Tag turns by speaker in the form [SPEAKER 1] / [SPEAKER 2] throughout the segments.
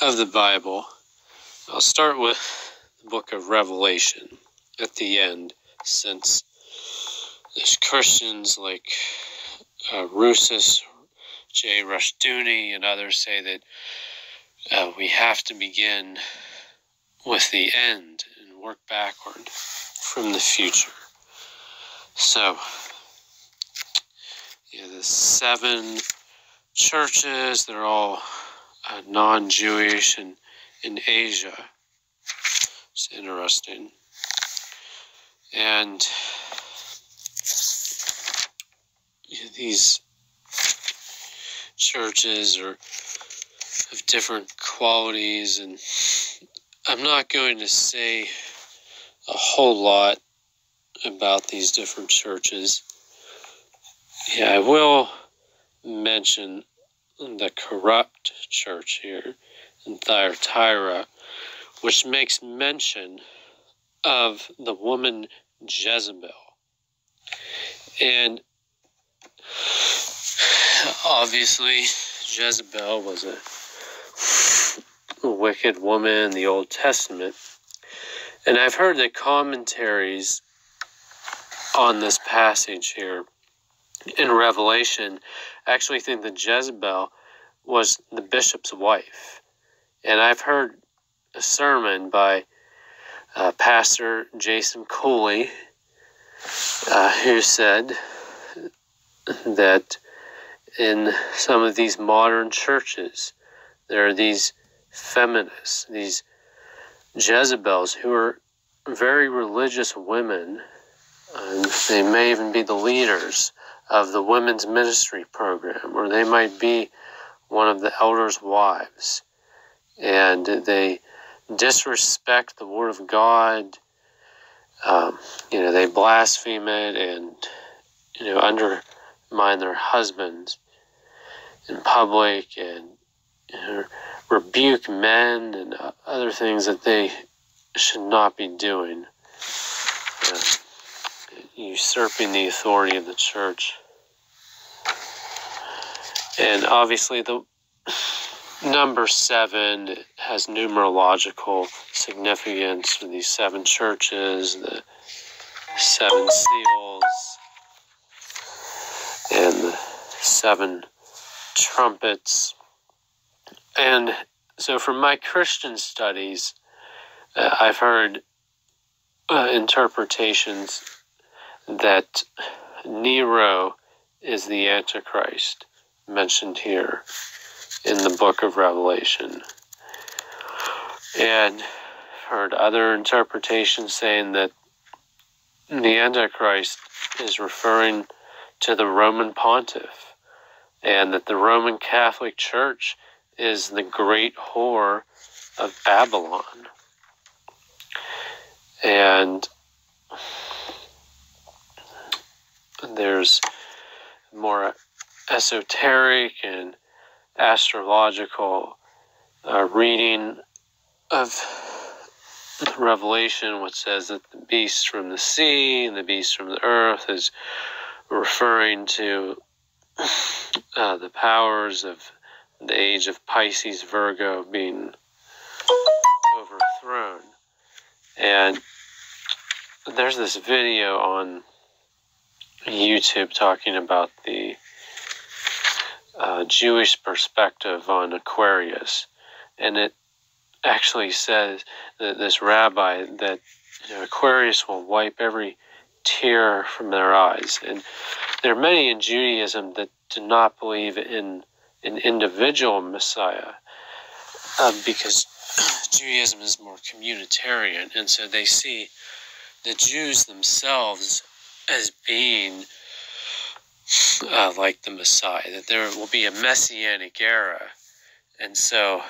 [SPEAKER 1] of the Bible. I'll start with the book of Revelation at the end, since there's Christians like uh, Rousas, J. Rushdoony, and others say that uh, we have to begin with the end and work backward from the future. So, yeah, the seven churches, they're all uh, non Jewish and in Asia. It's interesting. And these churches are of different qualities, and I'm not going to say a whole lot about these different churches. Yeah, I will mention the corrupt church here in Thyatira, which makes mention of the woman Jezebel. And obviously, Jezebel was a wicked woman in the Old Testament. And I've heard that commentaries on this passage here in Revelation actually think that Jezebel was the bishop's wife. And I've heard a sermon by uh, Pastor Jason Cooley uh, who said that in some of these modern churches, there are these feminists, these Jezebels who are very religious women. And they may even be the leaders of the women's ministry program, or they might be one of the elders' wives. And they disrespect the Word of God. Um, you know, they blaspheme it and, you know, undermine their husbands in public and you know, rebuke men and uh, other things that they should not be doing, uh, usurping the authority of the church. And obviously, the number seven has numerological significance for these seven churches, the seven seals, and the seven trumpets. And so, from my Christian studies, uh, I've heard uh, interpretations that Nero is the Antichrist mentioned here in the book of Revelation. And heard other interpretations saying that the Antichrist is referring to the Roman pontiff and that the Roman Catholic Church is the great whore of Babylon. And there's more esoteric and astrological uh, reading of Revelation, which says that the beast from the sea and the beast from the earth is referring to uh, the powers of the age of Pisces, Virgo being overthrown. And there's this video on YouTube talking about the uh, Jewish perspective on Aquarius. And it actually says that this rabbi that you know, Aquarius will wipe every tear from their eyes. And there are many in Judaism that do not believe in an individual Messiah uh, because Judaism is more communitarian. And so they see the Jews themselves as being uh, like the Messiah, that there will be a messianic era. And so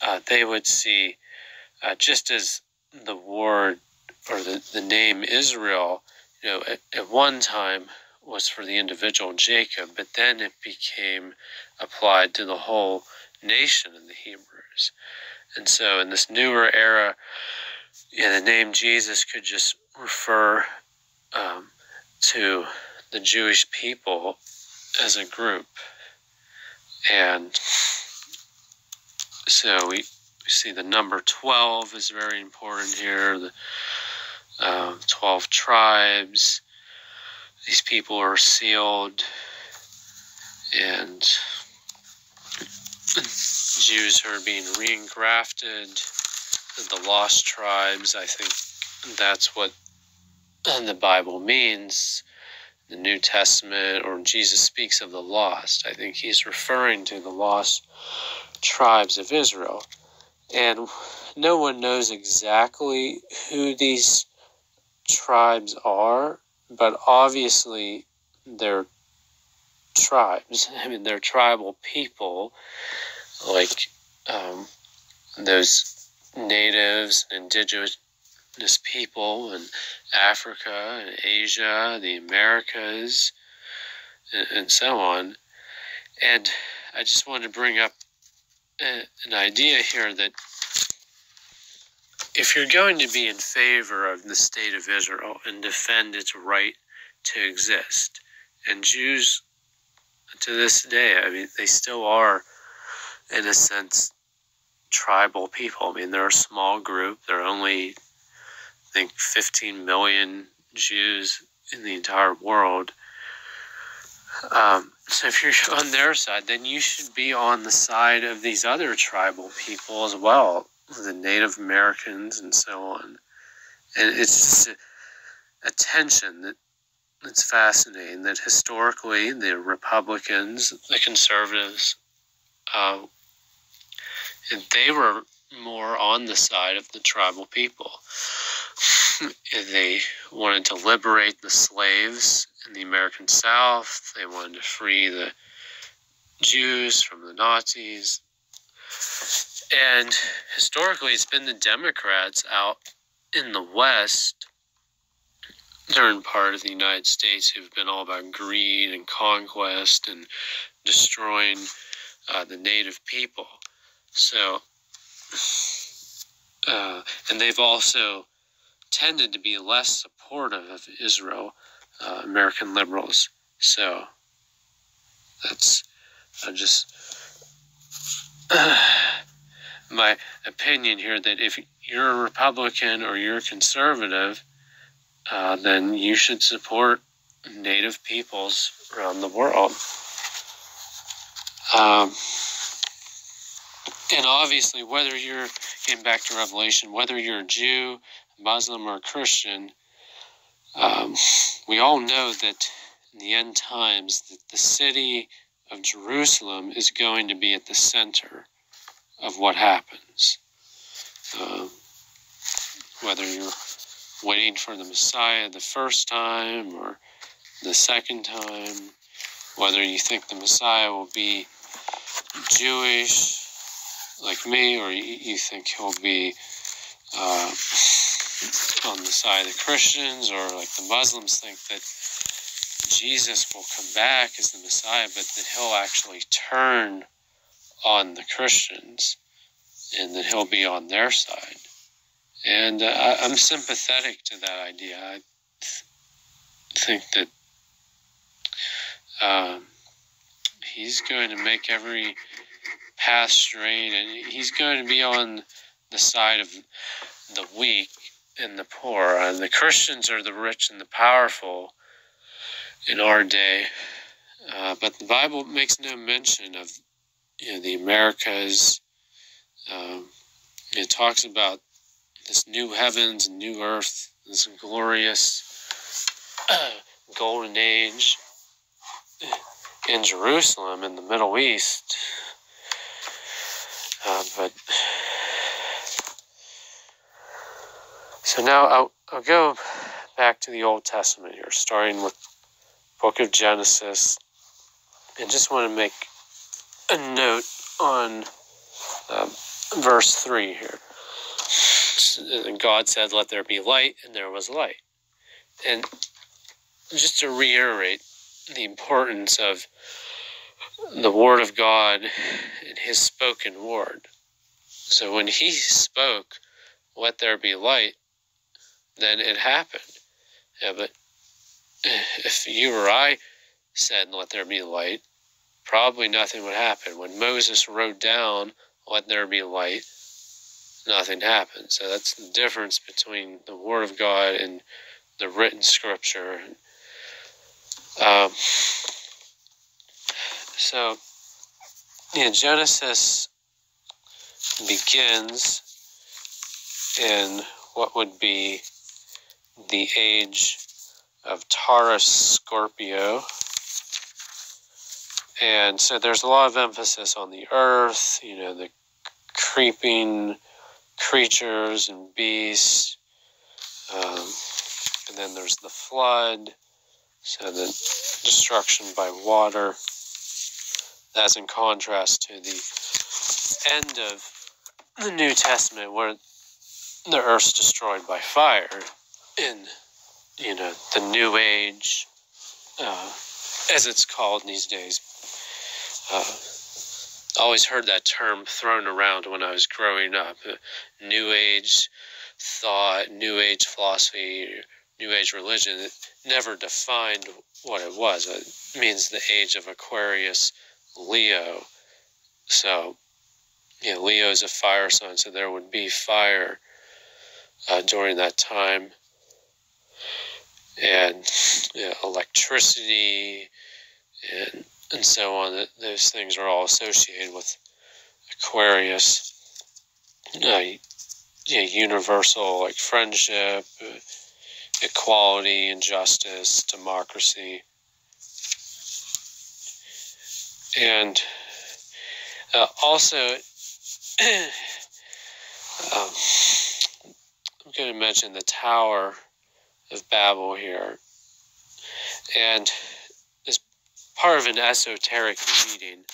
[SPEAKER 1] uh, they would see, uh, just as the word or the, the name Israel, you know, at, at one time was for the individual Jacob, but then it became applied to the whole nation in the Hebrews. And so in this newer era, yeah, the name Jesus could just refer um, to the Jewish people as a group. And so we, we see the number 12 is very important here. The uh, 12 tribes. These people are sealed, and Jews are being re-engrafted. The lost tribes, I think that's what the Bible means. The New Testament, or Jesus speaks of the lost. I think he's referring to the lost tribes of Israel. And no one knows exactly who these tribes are, but obviously they're tribes. I mean, they're tribal people, like um, those natives, indigenous people in Africa and Asia, the Americas, and, and so on. And I just wanted to bring up a, an idea here that if you're going to be in favor of the state of Israel and defend its right to exist, and Jews to this day, I mean, they still are, in a sense, tribal people. I mean, they're a small group. They're only, I think, 15 million Jews in the entire world. Um, so if you're on their side, then you should be on the side of these other tribal people as well the Native Americans and so on. And it's just a, a tension that that's fascinating. That historically, the Republicans, the conservatives, uh, they were more on the side of the tribal people. They wanted to liberate the slaves in the American South. They wanted to free the Jews from the Nazis. And historically, it's been the Democrats out in the West, during part of the United States, who've been all about greed and conquest and destroying uh, the native people. So, uh, and they've also tended to be less supportive of Israel, uh, American liberals. So, that's uh, just my opinion here that if you're a Republican or you're a conservative, uh, then you should support Native peoples around the world. Um, and obviously, whether you're getting back to Revelation, whether you're a Jew, Muslim, or Christian, um, we all know that in the end times, that the city of Jerusalem is going to be at the center of what happens. Uh, whether you're waiting for the Messiah the first time or the second time, whether you think the Messiah will be Jewish like me, or you, think he'll be uh, on the side of the Christians, or like the Muslims think that Jesus will come back as the Messiah, but that he'll actually turn on the Christians and that he'll be on their side. And uh, I, am sympathetic to that idea. I th- think that um, he's going to make every path straight and he's going to be on the side of the weak and the poor. And the Christians are the rich and the powerful in our day. Uh, but the Bible makes no mention of you know, the Americas. Um, it talks about this new heavens and new earth, this glorious golden age in Jerusalem in the Middle East. Uh, but so now I'll, I'll go back to the Old Testament here, starting with Book of Genesis, and just want to make a note on um, verse 3 here. And God said, Let there be light, and there was light. And just to reiterate the importance of the Word of God and His spoken word. So when He spoke, Let there be light, then it happened. Yeah, but if you or I said, Let there be light, probably nothing would happen. When Moses wrote down, let there be light, nothing happened. So that's the difference between the Word of God and the written Scripture. Um, so, yeah, Genesis begins in what would be the age of Taurus Scorpio. And so there's a lot of emphasis on the earth, you know, the creeping creatures and beasts. Um, and then there's the flood, so the destruction by water. That's in contrast to the end of the New Testament where the earth's destroyed by fire in you know the new age uh, as it's called these days. Uh, always heard that term thrown around when i was growing up. Uh, new age thought new age philosophy new age religion it never defined what it was. It means the age of aquarius leo. So yeah, Leo is a fire sign, so there would be fire uh, during that time, and yeah, electricity, and and so on. Those things are all associated with Aquarius. Uh, yeah, universal like friendship, uh, equality, injustice, democracy, and uh, also um, I'm going to mention the Tower of Babel here. And as part of an esoteric reading,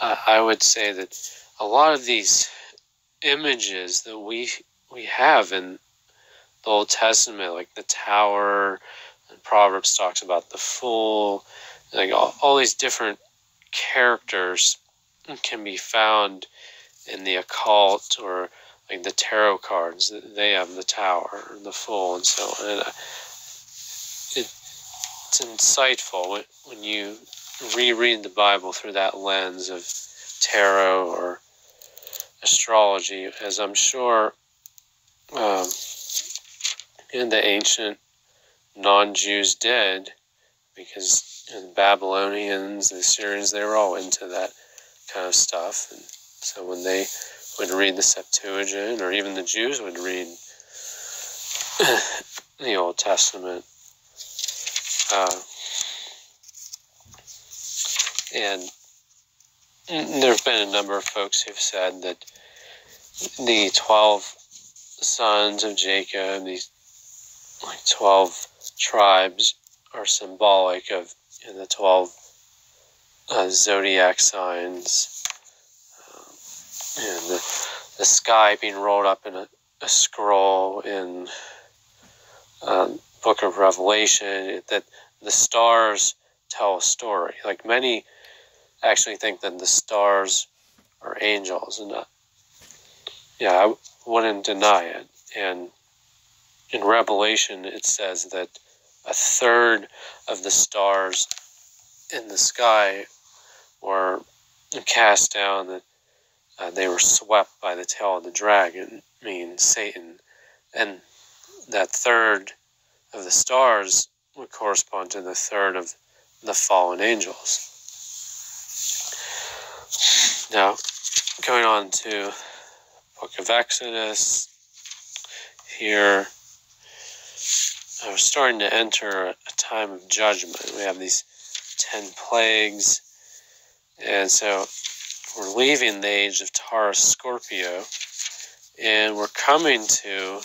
[SPEAKER 1] uh, I would say that a lot of these images that we we have in the Old Testament, like the tower, and Proverbs talks about the fool, like all, all these different characters can be found in the occult or like the tarot cards. They have the tower, and the fool, and so on. And uh, it, it's insightful when, when you reread the Bible through that lens of tarot or astrology, as I'm sure um, in the ancient non-Jews did, because the Babylonians, the Assyrians, they were all into that kind of stuff. And so when they would read the Septuagint, or even the Jews would read the Old Testament, uh, and there have been a number of folks who've said that the 12 sons of Jacob, these like 12 tribes, are symbolic of you know, the 12 uh, zodiac signs, and the, the sky being rolled up in a, a scroll in um, Book of Revelation, that the stars tell a story. Like many actually think that the stars are angels, and uh, yeah, I wouldn't deny it. And in Revelation, it says that a third of the stars in the sky were cast down, that uh, they were swept by the tail of the dragon, mean Satan, and that third of the stars would correspond to the third of the fallen angels. Now, going on to Book of Exodus, here I was starting to enter a time of judgment. We have these ten plagues and so we're leaving the age of Taurus Scorpio and we're coming to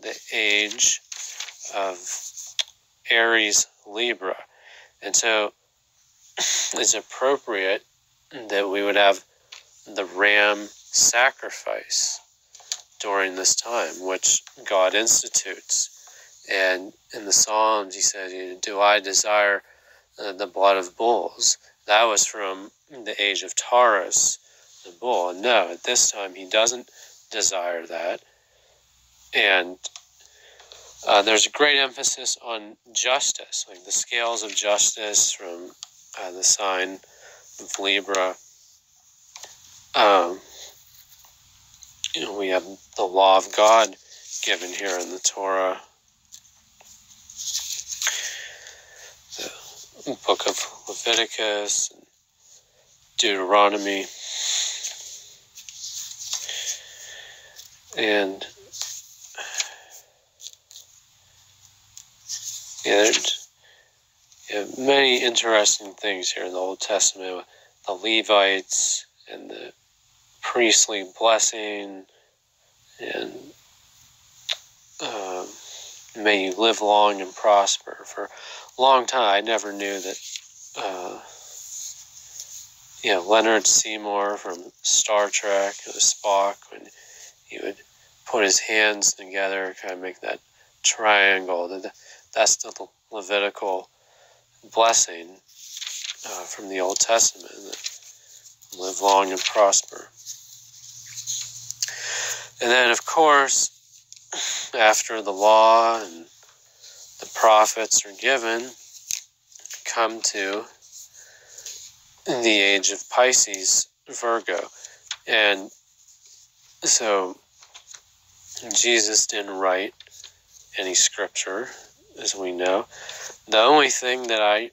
[SPEAKER 1] the age of Aries Libra. And so it's appropriate that we would have the ram sacrifice during this time, which God institutes. And in the Psalms, he said, Do I desire uh, the blood of bulls? That was from the age of Taurus, the bull. No, at this time he doesn't desire that. And uh, there's a great emphasis on justice, like the scales of justice from uh, the sign of Libra. um, you know, we have the law of God given here in the Torah. Book of Leviticus, Deuteronomy. And yeah, there's many interesting things here in the Old Testament. The Levites and the priestly blessing and uh, may you live long and prosper. For long time, I never knew that, uh, you know, Leonard Nimoy from Star Trek, Spock, when he would put his hands together, kind of make that triangle. That that's the Levitical blessing uh, from the Old Testament. Live long and prosper. And then, of course, after the law and prophets are given, come to the age of Pisces, Virgo. And so Jesus didn't write any scripture, as we know. The only thing that I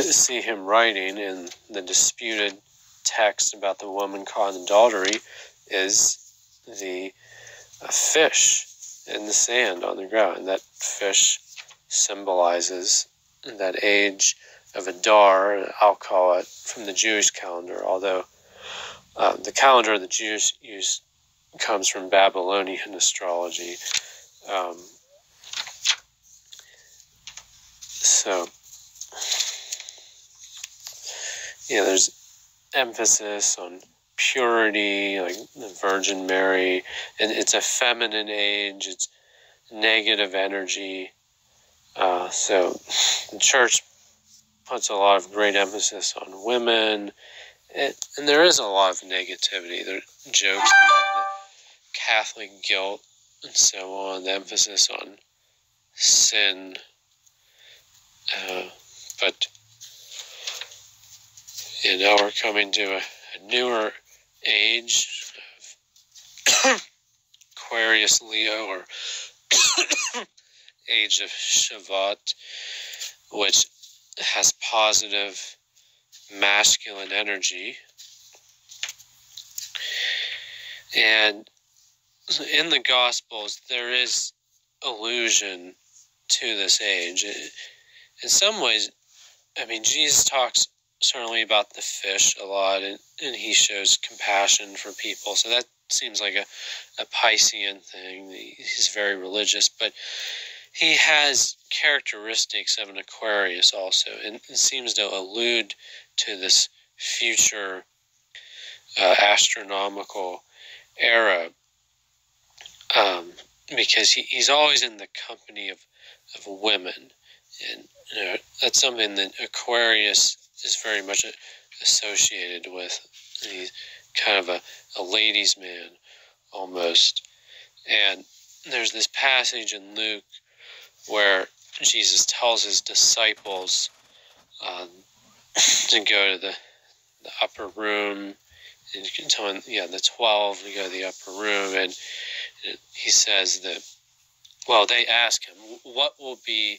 [SPEAKER 1] see him writing in the disputed text about the woman caught in adultery is the fish in the sand on the ground. That fish symbolizes that age of Adar, I'll call it, from the Jewish calendar, although uh, the calendar the Jews use comes from Babylonian astrology. Um, so, yeah, there's emphasis on purity, like the Virgin Mary, and it's a feminine age. It's negative energy. Uh, so the church puts a lot of great emphasis on women, and, and there is a lot of negativity. There are jokes about the Catholic guilt and so on, the emphasis on sin. Uh, but you know, we're coming to a, a newer age of Aquarius, Leo, or age of Shavat, which has positive masculine energy. And in the Gospels, there is allusion to this age. In some ways, I mean, Jesus talks certainly about the fish a lot, and, and he shows compassion for people. So that seems like a, a Piscean thing. He's very religious, but he has characteristics of an Aquarius also, and it seems to allude to this future uh, astronomical era um, because he, he's always in the company of, of women. And you know, that's something that Aquarius is very much associated with. He's kind of a, a ladies' man almost. And there's this passage in Luke where Jesus tells his disciples um, to go to the, the upper room and you can tell him, yeah, the 12 to go to the upper room. And he says that, well, they ask him, what will be,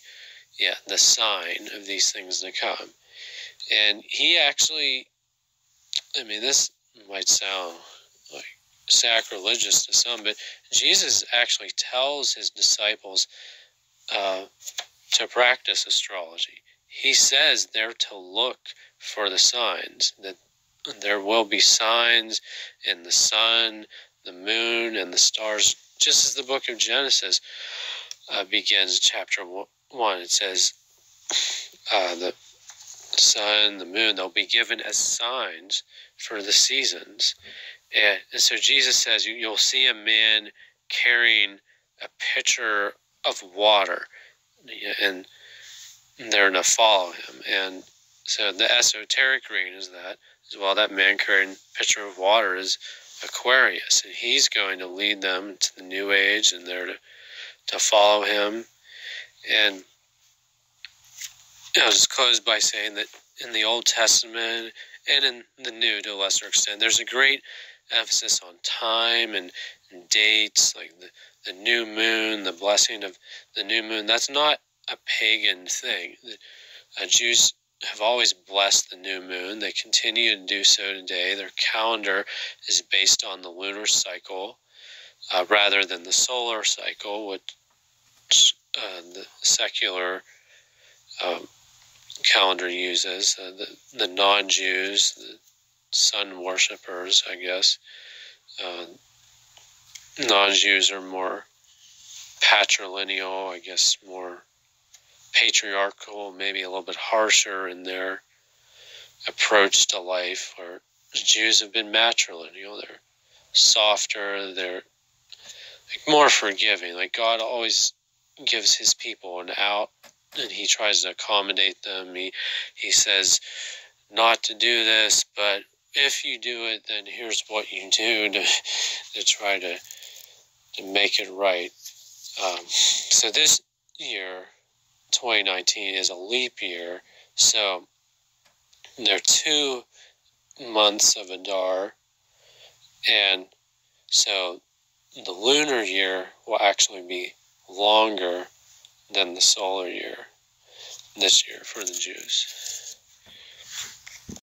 [SPEAKER 1] yeah, the sign of these things to come? And he actually, I mean, this might sound sacrilegious to some, but Jesus actually tells his disciples uh, to practice astrology. He says they're to look for the signs, that there will be signs in the sun, the moon, and the stars, just as the book of Genesis uh, begins, chapter 1. It says, uh, the sun, the moon, they'll be given as signs for the seasons. And, and so Jesus says you, you'll see a man carrying a pitcher of water, and they're going to follow him. And so the esoteric reading is that well. That man carrying pitcher of water is Aquarius, and he's going to lead them to the new age, and they're to, to follow him. And I'll just close by saying that in the Old Testament and in the new to a lesser extent. There's a great emphasis on time and, and dates, like the, the new moon, the blessing of the new moon. That's not a pagan thing. The, uh, Jews have always blessed the new moon. They continue to do so today. Their calendar is based on the lunar cycle uh, rather than the solar cycle, which uh, the secular um, calendar uses. Uh, the, the non Jews, sun worshippers, I guess, uh, non Jews are more patrilineal, I guess, more patriarchal, maybe a little bit harsher in their approach to life, or Jews have been matrilineal. They're softer, they're like more forgiving. Like God always gives his people an out and he tries to accommodate them. He he says not to do this, but if you do it, then here's what you do to to try to to make it right. Um, so this year 2019 is a leap year. So there are two months of Adar. And so the lunar year will actually be longer than the solar year this year for the Jews.